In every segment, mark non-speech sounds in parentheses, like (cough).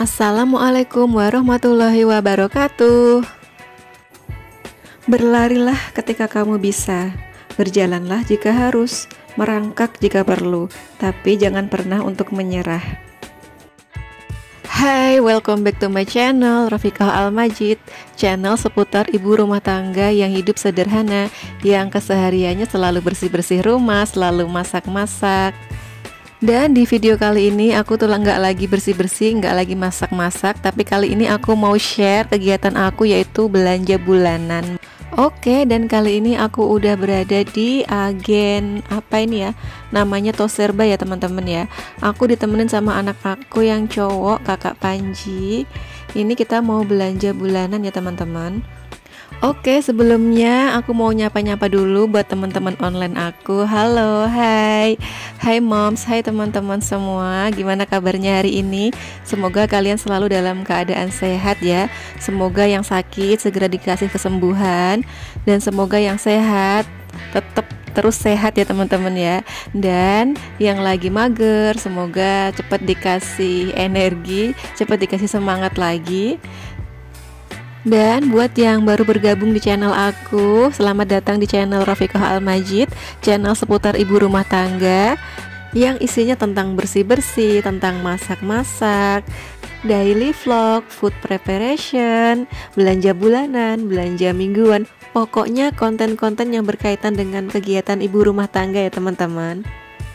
Assalamualaikum warahmatullahi wabarakatuh. Berlarilah ketika kamu bisa, berjalanlah jika harus, merangkak jika perlu, tapi jangan pernah untuk menyerah. Hai, welcome back to my channel Rafiqah Al-Majid. Channel seputar ibu rumah tangga yang hidup sederhana Yang kesehariannya selalu bersih-bersih rumah, selalu masak-masak dan di video kali ini aku tuh nggak lagi bersih-bersih, nggak lagi masak-masak, tapi kali ini aku mau share kegiatan aku yaitu belanja bulanan. Oke, dan kali ini aku udah berada di agen apa ini ya? Namanya Toserba ya teman-teman ya. Aku ditemenin sama anak aku yang cowok, kakak Panji. Ini kita mau belanja bulanan ya teman-teman. Oke, sebelumnya aku mau nyapa-nyapa dulu buat teman-teman online aku. Halo, hai. Hai moms, hai teman-teman semua. Gimana kabarnya hari ini? Semoga kalian selalu dalam keadaan sehat ya. Semoga yang sakit segera dikasih kesembuhan dan semoga yang sehat tetap terus sehat ya teman-teman ya dan yang lagi mager semoga cepat dikasih energi cepat dikasih semangat lagi dan buat yang baru bergabung di channel aku, selamat datang di channel Rafiqah Al-Majid, channel seputar ibu rumah tangga yang isinya tentang bersih-bersih, tentang masak-masak, daily vlog, food preparation, belanja bulanan, belanja mingguan. Pokoknya konten-konten yang berkaitan dengan kegiatan ibu rumah tangga ya teman-teman.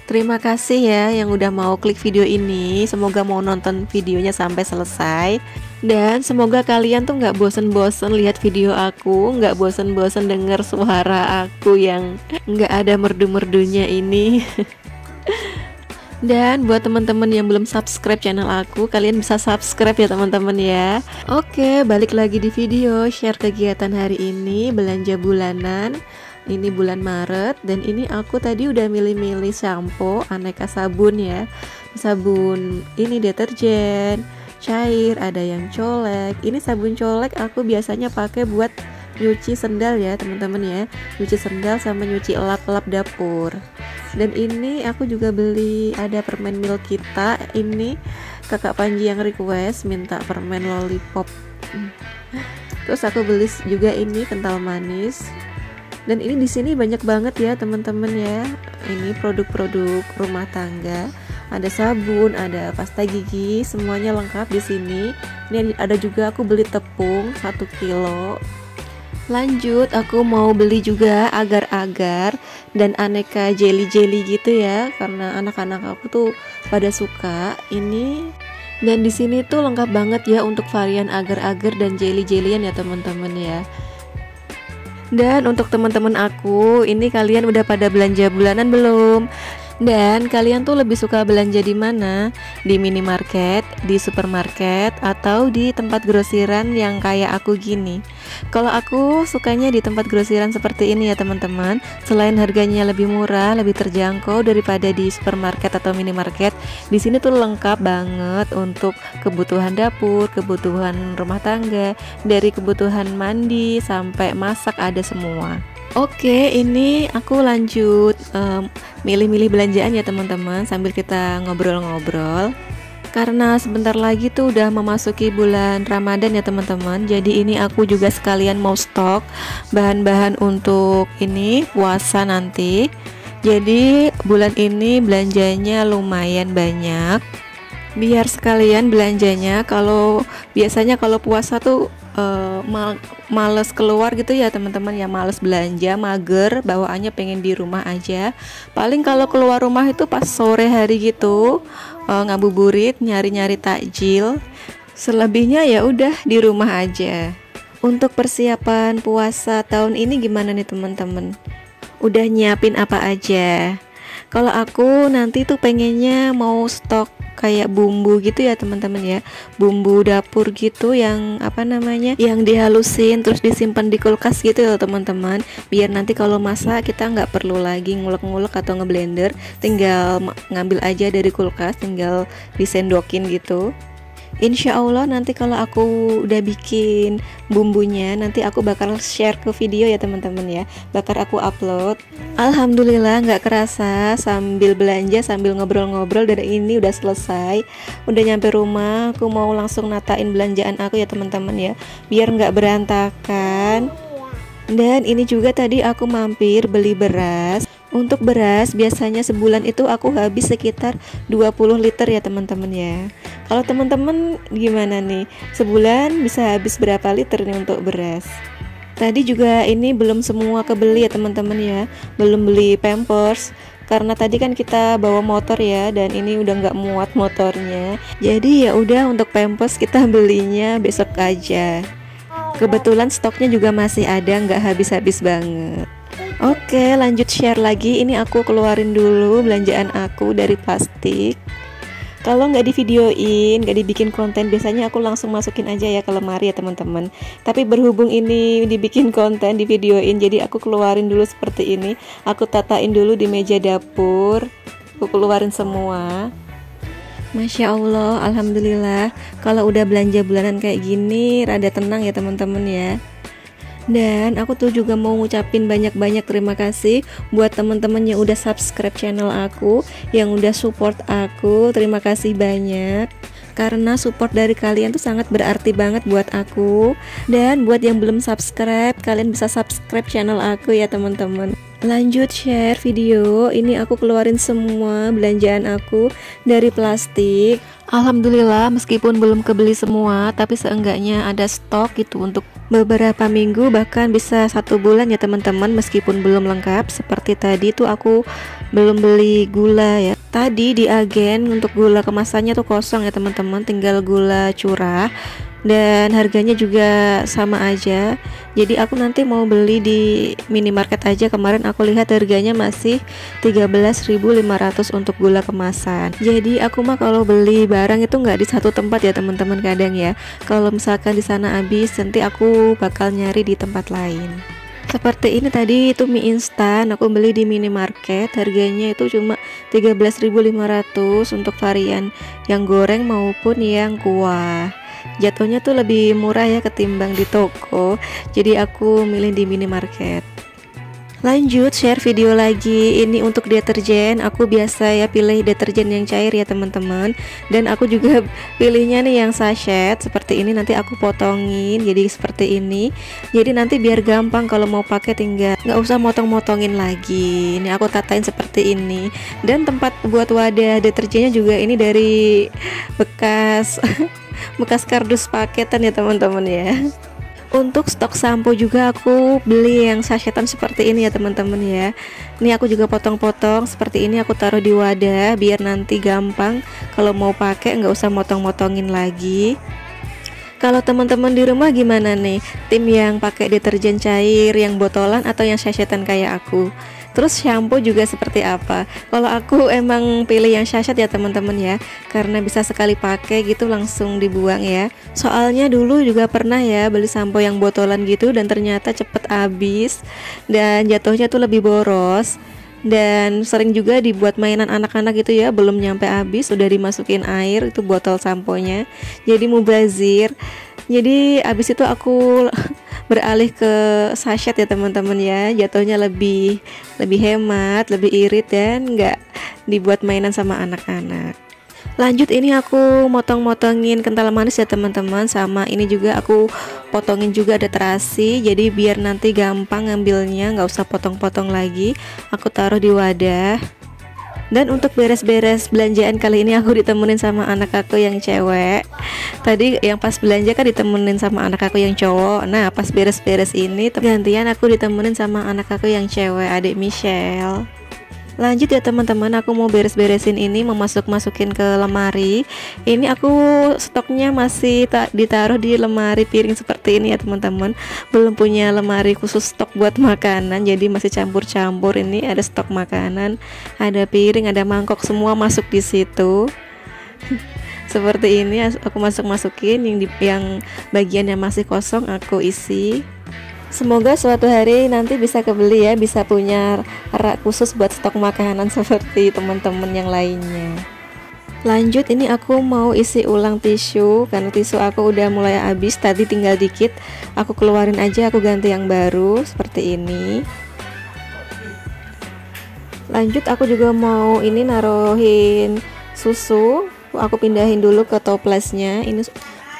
Terima kasih ya yang udah mau klik video ini. Semoga mau nonton videonya sampai selesai. Dan semoga kalian tuh nggak bosen-bosen lihat video aku, nggak bosen-bosen denger suara aku yang nggak ada merdu-merdunya ini. (laughs) Dan buat teman-teman yang belum subscribe channel aku, kalian bisa subscribe ya teman-teman ya. Oke, balik lagi di video share kegiatan hari ini belanja bulanan ini bulan Maret dan ini aku tadi udah milih-milih shampoo aneka sabun ya sabun ini deterjen cair ada yang colek. Ini sabun colek aku biasanya pakai buat nyuci sendal ya teman-teman ya. Nyuci sendal sama nyuci lap-lap dapur. Dan ini aku juga beli ada permen milk kita. Ini kakak Panji yang request minta permen lollipop. Terus aku beli juga ini kental manis. Dan ini di sini banyak banget ya teman-teman ya. Ini produk-produk rumah tangga ada sabun ada pasta gigi semuanya lengkap di sini. Ini ada juga aku beli tepung 1 kilo. Lanjut aku mau beli juga agar-agar dan aneka jelly-jelly gitu ya karena anak-anak aku tuh pada suka. Ini dan di sini tuh lengkap banget ya untuk varian agar-agar dan jelly-jellyan ya teman-teman ya. Dan untuk teman-teman aku, ini kalian udah pada belanja bulanan belum? Dan kalian tuh lebih suka belanja di mana? Di minimarket, di supermarket, atau di tempat grosiran yang kayak aku gini? Kalau aku sukanya di tempat grosiran seperti ini ya teman-teman. Selain harganya lebih murah, lebih terjangkau daripada di supermarket atau minimarket, di sini tuh lengkap banget untuk kebutuhan dapur, kebutuhan rumah tangga, dari kebutuhan mandi sampai masak ada semua. Oke, ini aku lanjut um, milih-milih belanjaan ya teman-teman sambil kita ngobrol-ngobrol. Karena sebentar lagi tuh udah memasuki bulan Ramadan ya teman-teman. Jadi ini aku juga sekalian mau stok bahan-bahan untuk ini puasa nanti. Jadi bulan ini belanjanya lumayan banyak. Biar sekalian belanjanya kalau biasanya kalau puasa tuh uh, mal males keluar gitu ya teman-teman. Ya males belanja mager bawaannya pengen di rumah aja. Paling kalau keluar rumah itu pas sore hari gitu uh, ngabuburit nyari-nyari takjil. Selebihnya ya udah di rumah aja. Untuk persiapan puasa tahun ini gimana nih teman-teman? Udah nyiapin apa aja? Kalau aku nanti tuh pengennya mau stok kayak bumbu gitu ya teman-teman ya. Bumbu dapur gitu yang apa namanya yang dihalusin terus disimpan di kulkas gitu ya teman-teman. Biar nanti kalau masak kita nggak perlu lagi ngulek-ngulek atau ngeblender. Tinggal ngambil aja dari kulkas tinggal disendokin gitu Insya Allah nanti kalau aku udah bikin bumbunya nanti aku bakal share ke video ya teman-teman ya. Bakal aku upload. Alhamdulillah nggak kerasa sambil belanja sambil ngobrol-ngobrol dari ini udah selesai. Udah nyampe rumah aku mau langsung natain belanjaan aku ya teman-teman ya. Biar nggak berantakan. Dan ini juga tadi aku mampir beli beras untuk beras biasanya sebulan itu aku habis sekitar 20 liter ya teman-teman ya. Kalau teman-teman gimana nih? Sebulan bisa habis berapa liter nih untuk beras? Tadi juga ini belum semua kebeli ya teman-teman ya. Belum beli pampers karena tadi kan kita bawa motor ya dan ini udah nggak muat motornya. Jadi ya udah untuk pampers kita belinya besok aja. Kebetulan stoknya juga masih ada nggak habis-habis banget. Oke lanjut share lagi. Ini aku keluarin dulu belanjaan aku dari plastik. Kalau nggak di videoin, nggak dibikin konten biasanya aku langsung masukin aja ya ke lemari ya teman-teman. Tapi berhubung ini dibikin konten di videoin jadi aku keluarin dulu seperti ini. Aku tatain dulu di meja dapur. Aku keluarin semua. Masya Allah, Alhamdulillah. Kalau udah belanja bulanan kayak gini Rada tenang ya teman-teman ya dan aku tuh juga mau ngucapin banyak-banyak terima kasih buat teman-teman yang udah subscribe channel aku, yang udah support aku. Terima kasih banyak. Karena support dari kalian tuh sangat berarti banget buat aku. Dan buat yang belum subscribe kalian bisa subscribe channel aku ya teman-teman lanjut share video. Ini aku keluarin semua belanjaan aku dari plastik. Alhamdulillah meskipun belum kebeli semua tapi seenggaknya ada stok gitu untuk beberapa minggu bahkan bisa satu bulan ya teman-teman. Meskipun belum lengkap seperti tadi tuh aku belum beli gula ya. Tadi di agen untuk gula kemasannya tuh kosong ya teman-teman. Tinggal gula curah dan harganya juga sama aja. Jadi aku nanti mau beli di minimarket aja. Kemarin aku lihat harganya masih 13.500 untuk gula kemasan. Jadi aku mah kalau beli barang itu nggak di satu tempat ya teman-teman kadang ya. Kalau misalkan di sana habis nanti aku bakal nyari di tempat lain. Seperti ini tadi itu mie instan. Aku beli di minimarket. Harganya itu cuma 13.500 untuk varian yang goreng maupun yang kuah jatuhnya tuh lebih murah ya ketimbang di toko. Jadi aku milih di minimarket. Lanjut share video lagi. Ini untuk deterjen. Aku biasa ya pilih deterjen yang cair ya teman-teman. Dan aku juga (laughs) pilihnya nih yang sachet. Seperti ini nanti aku potongin. Jadi seperti ini. Jadi nanti biar gampang kalau mau pakai tinggal nggak usah motong-motongin lagi. Ini aku tatain seperti ini. Dan tempat buat wadah deterjennya juga ini dari bekas (laughs) bekas kardus paketan ya teman-teman ya. Untuk stok sampo juga aku beli yang sachetan seperti ini ya teman-teman ya. Ini aku juga potong-potong seperti ini aku taruh di wadah biar nanti gampang. Kalau mau pakai nggak usah motong-motongin lagi. Kalau teman-teman di rumah gimana nih? Tim yang pakai deterjen cair yang botolan atau yang sachetan kayak aku Terus shampoo juga seperti apa? Kalau aku emang pilih yang sachet ya teman-teman ya, karena bisa sekali pakai gitu langsung dibuang ya. Soalnya dulu juga pernah ya beli sampo yang botolan gitu dan ternyata cepet habis dan jatuhnya tuh lebih boros dan sering juga dibuat mainan anak-anak gitu ya belum nyampe habis udah dimasukin air itu botol samponya jadi mubazir jadi abis itu aku beralih ke sachet ya teman-teman ya. Jatuhnya lebih lebih hemat lebih irit dan nggak dibuat mainan sama anak-anak. Lanjut ini aku motong-motongin kental manis ya teman-teman. Sama ini juga aku potongin juga ada terasi. Jadi biar nanti gampang ngambilnya nggak usah potong-potong lagi. Aku taruh di wadah dan untuk beres-beres belanjaan kali ini aku ditemenin sama anak aku yang cewek. Tadi yang pas belanja kan ditemenin sama anak aku yang cowok. Nah pas beres-beres ini gantian aku ditemenin sama anak aku yang cewek adik Michelle Lanjut ya teman-teman, aku mau beres-beresin ini, memasuk-masukin ke lemari. Ini aku stoknya masih tak ditaruh di lemari piring seperti ini ya teman-teman. Belum punya lemari khusus stok buat makanan, jadi masih campur-campur. Ini ada stok makanan, ada piring, ada mangkok, semua masuk di situ. (laughs) seperti ini aku masuk-masukin yang di yang bagian yang masih kosong aku isi Semoga suatu hari nanti bisa kebeli ya, bisa punya rak khusus buat stok makanan (laughs) seperti teman-teman yang lainnya. lanjut ini aku mau isi ulang tisu. Karena tisu aku udah mulai habis tadi tinggal dikit. Aku keluarin aja aku ganti yang baru seperti ini. Lanjut aku juga mau ini naruhin susu. Aku pindahin dulu ke toplesnya. Ini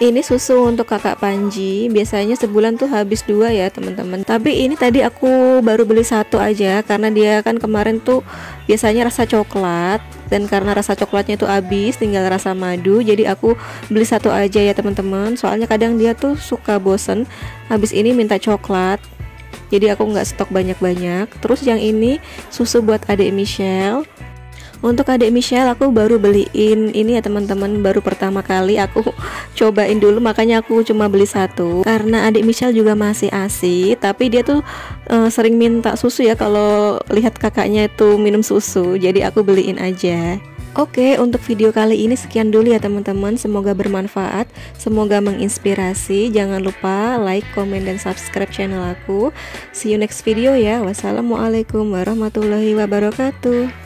ini susu untuk kakak Panji. Biasanya sebulan tuh habis dua ya teman-teman. Tapi ini tadi aku baru beli satu aja karena dia kan kemarin tuh biasanya rasa coklat. Dan karena rasa coklatnya tuh habis tinggal rasa madu jadi aku beli satu aja ya teman-teman. Soalnya kadang dia tuh suka bosen habis ini minta coklat. Jadi aku nggak stok banyak-banyak. Terus yang ini susu buat adik Michelle untuk adik Michelle aku baru beliin ini ya teman-teman baru pertama kali aku (laughs) cobain dulu makanya aku cuma beli satu karena adik Michelle juga masih asi tapi dia tuh uh, sering minta susu ya kalau lihat kakaknya itu minum susu jadi aku beliin aja Oke, untuk video kali ini sekian dulu ya teman-teman. Semoga bermanfaat, semoga menginspirasi. Jangan lupa like, komen, dan subscribe channel aku. See you next video ya. Wassalamualaikum warahmatullahi wabarakatuh.